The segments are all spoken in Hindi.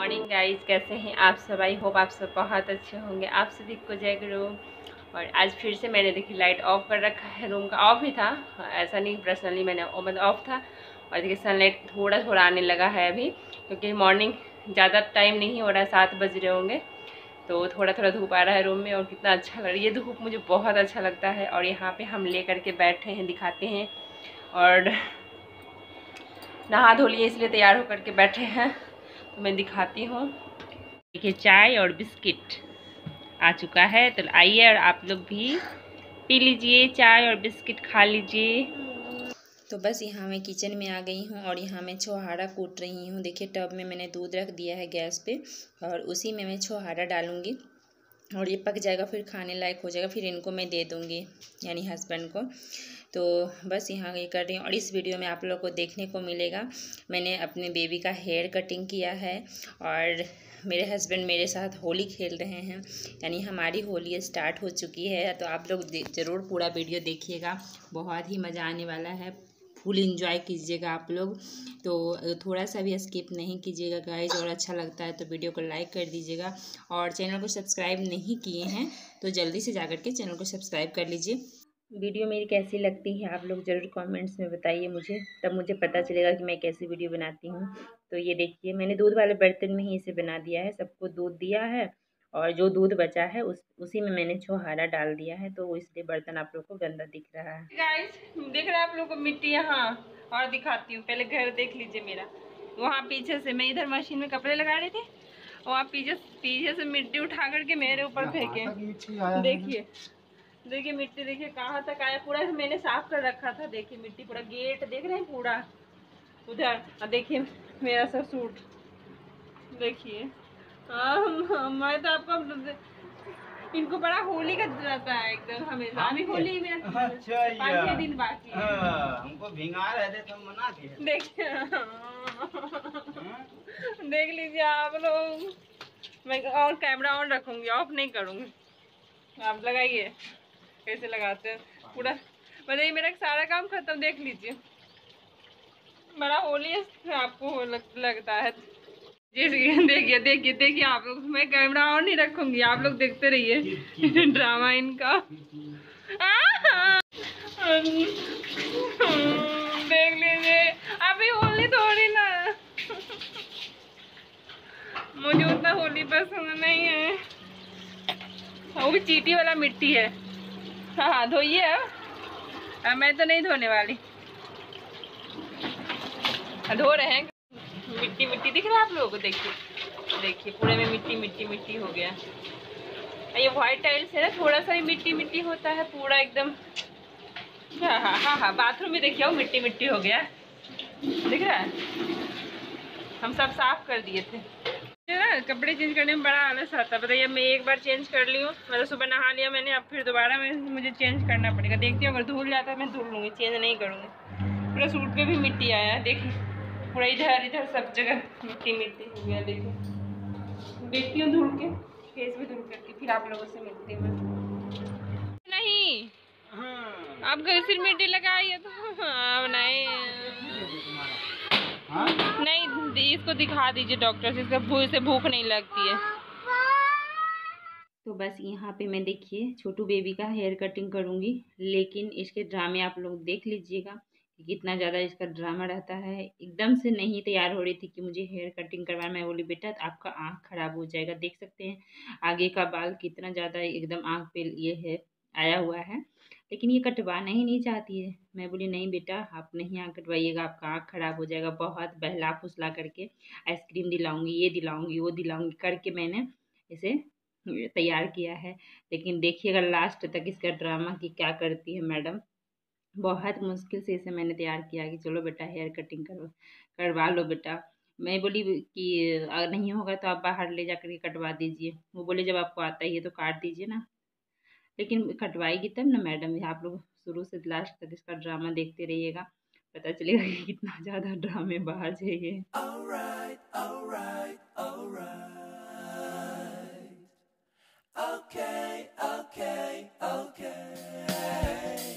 मॉर्निंग गाइस कैसे हैं आप सब? आई होप आप सब बहुत अच्छे होंगे। आप सभी को जय गुरु। और आज फिर से मैंने देखी लाइट ऑफ़ कर रखा है। रूम का ऑफ़ ही था। ऐसा नहीं पर्सनली मैंने मतलब ऑफ़ था। और देखिए सनलाइट थोड़ा थोड़ा आने लगा है अभी, क्योंकि मॉर्निंग ज़्यादा टाइम नहीं हो रहा है सात बज रहे होंगे। तो थोड़ा थोड़ा धूप आ रहा है रूम में और कितना अच्छा लग रहा है। ये धूप मुझे बहुत अच्छा लगता है। और यहाँ पर हम ले करके बैठे हैं, दिखाते हैं। और नहा धो लिए, इसलिए तैयार होकर के बैठे हैं। मैं दिखाती हूँ। देखिए, चाय और बिस्किट आ चुका है। तो आइए और आप लोग भी पी लीजिए चाय और बिस्किट खा लीजिए। तो बस यहाँ मैं किचन में आ गई हूँ और यहाँ मैं छोहारा कूट रही हूँ। देखिए, टब में मैंने दूध रख दिया है गैस पे और उसी में मैं छोहारा डालूँगी। और ये पक जाएगा, फिर खाने लायक हो जाएगा, फिर इनको मैं दे दूँगी, यानी हस्बैंड को। तो बस यहाँ ये कर रही हूँ और इस वीडियो में आप लोग को देखने को मिलेगा, मैंने अपने बेबी का हेयर कटिंग किया है और मेरे हस्बैंड मेरे साथ होली खेल रहे हैं, यानी हमारी होली स्टार्ट हो चुकी है तो आप लोग ज़रूर पूरा वीडियो देखिएगा, बहुत ही मज़ा आने वाला है। फुल इंजॉय कीजिएगा आप लोग। तो थोड़ा सा भी स्किप नहीं कीजिएगा गाइज़ और अच्छा लगता है तो वीडियो को लाइक कर दीजिएगा। और चैनल को सब्सक्राइब नहीं किए हैं तो जल्दी से जाकर के चैनल को सब्सक्राइब कर लीजिए। वीडियो मेरी कैसी लगती है आप लोग ज़रूर कमेंट्स में बताइए मुझे, तब मुझे पता चलेगा कि मैं कैसी वीडियो बनाती हूँ। तो ये देखिए, मैंने दूध वाले बर्तन में ही इसे बना दिया है, सबको दूध दिया है। और जो दूध बचा है उस उसी में मैंने छोहारा डाल दिया है तो इसलिए बर्तन आप लोग को गंदा दिख रहा है। गाइस देख रहे हैं आप लोग को मिट्टी यहाँ और दिखाती हूँ। पहले घर देख लीजिए मेरा। वहाँ पीछे से मैं इधर मशीन में कपड़े लगा रहे थे वहाँ पीछे पीछे से मिट्टी उठा करके मेरे ऊपर फेंके। देखिए देखिए मिट्टी देखिए कहाँ तक आया। पूरा मैंने साफ़ कर रखा था देखिए मिट्टी पूरा गेट देख रहे हैं पूरा? उधर और देखिए मेरा सब सूट देखिए। मैं तो आपको इनको बड़ा होली का रहता है एकदम हमेशा। अभी होली में पाँच छह दिन बाकी है। हाँ, हमको भिंगा रहे थे तो मना किए। देखिए देख लीजिए आप लोग। मैं और कैमरा ऑन रखूँगी ऑफ़ नहीं करूँगी। आप लगाइए कैसे लगाते हैं। पूरा बताइए मेरा सारा काम खत्म देख लीजिए। बड़ा होली आपको लग, लगता है। जी देखिए देखिए देखिए आप लोग मैं कैमरा ऑन नहीं रखूँगी आप लोग देखते रहिए। ड्रामा इनका। देख लीजिए अभी होली थोड़ी ना। मुझे उतना होली पसंद नहीं है। वो भी चीटी वाला मिट्टी है। हाँ हाँ धोइए अब। मैं तो नहीं धोने वाली। धो रहे हैं। मिट्टी मिट्टी दिख रहा है आप लोगों को? देखिए देखिए, पूरे में मिट्टी मिट्टी मिट्टी हो गया। ये व्हाइट टाइल्स है ना थोड़ा सा ही मिट्टी मिट्टी होता है, पूरा एकदम। हाँ हाँ हाँ हाँ बाथरूम में देखिए मिट्टी मिट्टी हो गया। दिख रहा है? हम सब साफ़ कर दिए थे। ना, कपड़े चेंज करने में बड़ा आलस आता है। बताइए, मैं एक बार चेंज कर ली हूँ मतलब सुबह नहा लिया मैंने, अब फिर दोबारा मैं, मुझे चेंज करना पड़ेगा। देखती हूँ, अगर धुल जाता है, मैं धुल लूँगी चेंज नहीं करूँगी। पूरा सूट पे भी मिट्टी आया है, देखिए। पूरा इधर इधर सब जगह मिट्टी मिट्टी हो गया देखिए देखती हूँ धुल के फेस भी धुल करके फिर आप लोगों से मिलती हूँ नहीं। आप घर सिर मिट्टी लगाई है तो हाँ नहीं। नहीं इसको दिखा दीजिए डॉक्टर से इसका भूख से भूख नहीं लगती है। तो बस यहाँ पे मैं देखिए छोटू बेबी का हेयर कटिंग करूँगी लेकिन इसके ड्रामे आप लोग देख लीजिएगा। कितना ज़्यादा इसका ड्रामा रहता है। एकदम से नहीं तैयार हो रही थी कि मुझे हेयर कटिंग करवाना मैं बोली, बेटा, आपका आँख ख़राब हो जाएगा, देख सकते हैं। आगे का बाल कितना ज़्यादा एकदम आँख पे ये है, आया हुआ है। लेकिन ये कटवाना ही नहीं चाहती है। मैं बोली, नहीं बेटा, आप नहीं यहाँ कटवाइएगा, आपका आँख ख़राब हो जाएगा। बहुत बहला फुसला करके आइसक्रीम दिलाऊँगी, ये दिलाऊँगी, वो दिलाऊँगी, करके मैंने इसे तैयार किया है। लेकिन देखिएगा लास्ट तक इसका ड्रामा की क्या करती है मैडम बहुत मुश्किल से इसे मैंने तैयार किया कि चलो बेटा हेयर कटिंग करवा करवा लो बेटा। मैं बोली कि अगर नहीं होगा तो आप बाहर ले जा कर के कटवा दीजिए। वो बोले जब आपको आता ही है तो काट दीजिए ना। लेकिन कटवाएगी तब ना मैडम आप लोग शुरू से लास्ट तक इसका ड्रामा देखते रहिएगा। पता चलेगा कि कितना ज़्यादा ड्रामे है ये Okay, okay. Okay,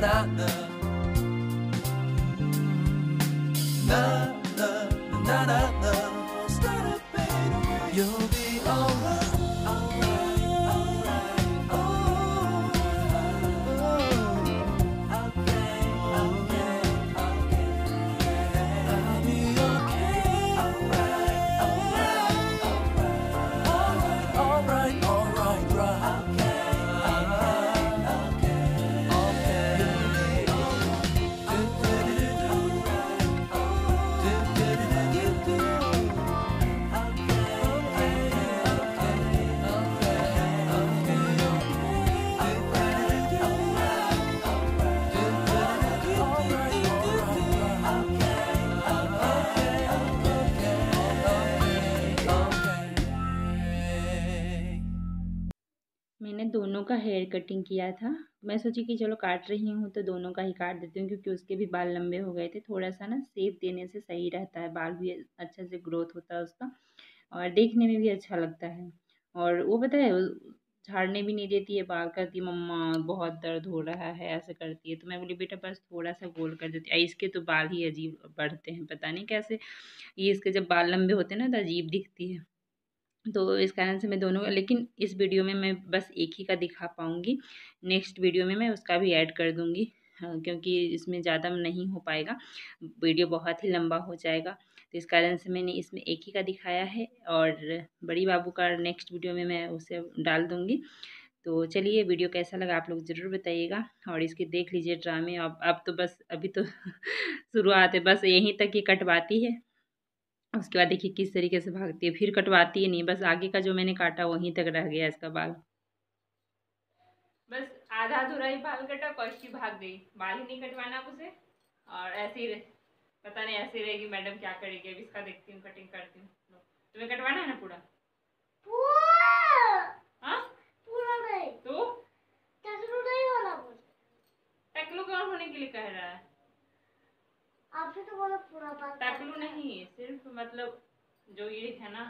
da, da, da. मैंने दोनों का हेयर कटिंग किया था। मैं सोची कि चलो काट रही हूँ तो दोनों का ही काट देती हूँ क्योंकि उसके भी बाल लंबे हो गए थे। थोड़ा सा ना सेप देने से सही रहता है। बाल भी अच्छे से ग्रोथ होता है उसका और देखने में भी अच्छा लगता है। और वो पता है झाड़ने भी नहीं देती है, बाल करती मम्मा, बहुत दर्द हो रहा है। ऐसे करती है। तो मैं बोली, बेटा, बस थोड़ा सा गोल कर देती है। इसके तो बाल ही अजीब बढ़ते हैं, पता नहीं कैसे। ये इसके जब बाल लंबे होते हैं ना तो अजीब दिखती है। तो इस कारण से मैं दोनों लेकिन इस वीडियो में मैं बस एक ही का दिखा पाऊँगी। नेक्स्ट वीडियो में मैं उसका भी ऐड कर दूँगी हाँ, क्योंकि इसमें ज़्यादा नहीं हो पाएगा। वीडियो बहुत ही लंबा हो जाएगा तो इस कारण से मैंने इसमें एक ही का दिखाया है और बड़ी बाबू का नेक्स्ट वीडियो में मैं उसे डाल दूँगी। तो चलिए वीडियो कैसा लगा आप लोग ज़रूर बताइएगा और इसके देख लीजिए ड्रामे। अब अब तो बस अभी तो शुरुआत है बस यहीं तक ही कटवाती है। उसके बाद देखिए किस तरीके से भागती है फिर कटवाती है नहीं बस आगे का जो मैंने काटा वहीं तक रह गया इसका बाल। बस आधा अधूरा ही बाल कटा कौशकी भाग गई। बाल ही नहीं कटवाना अब उसे। और ऐसे ही पता नहीं ऐसे ही रहेगी मैडम क्या करेगी अब इसका देखती हूँ कटिंग करती हूँ। तुम्हें कटवाना है ना पूरा? हाँ? तो? टकलू कौन होने के लिए कह रहा है? तो बोलो पूरा बात टकलू नहीं सिर्फ़ मतलब जो ये है ना